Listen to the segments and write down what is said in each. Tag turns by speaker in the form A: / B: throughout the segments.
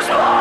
A: Joshua!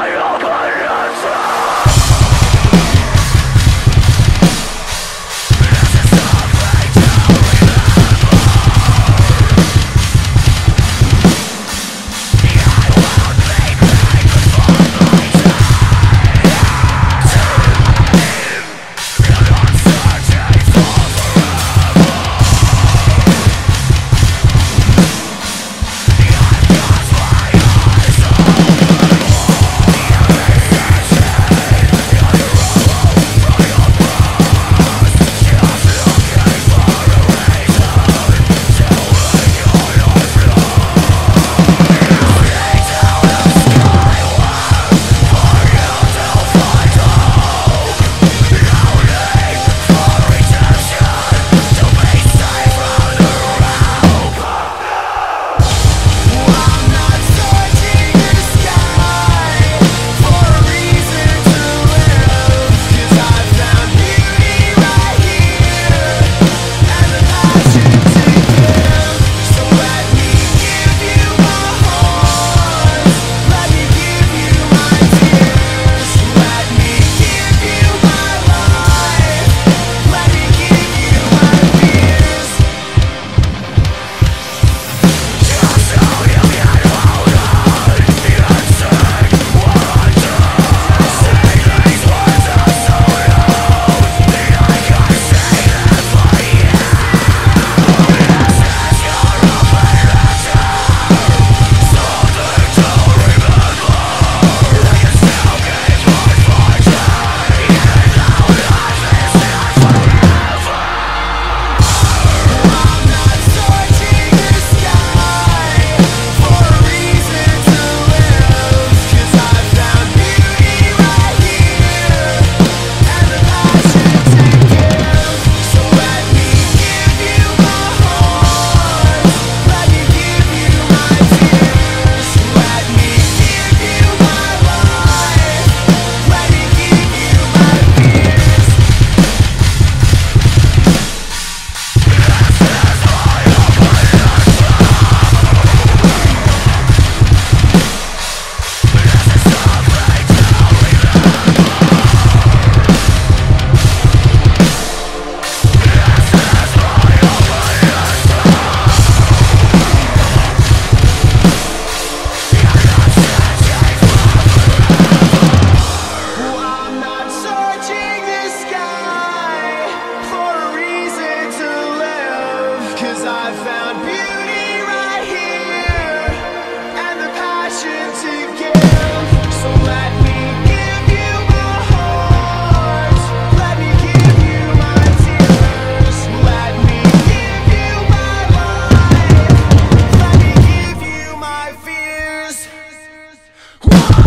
A: Whoa!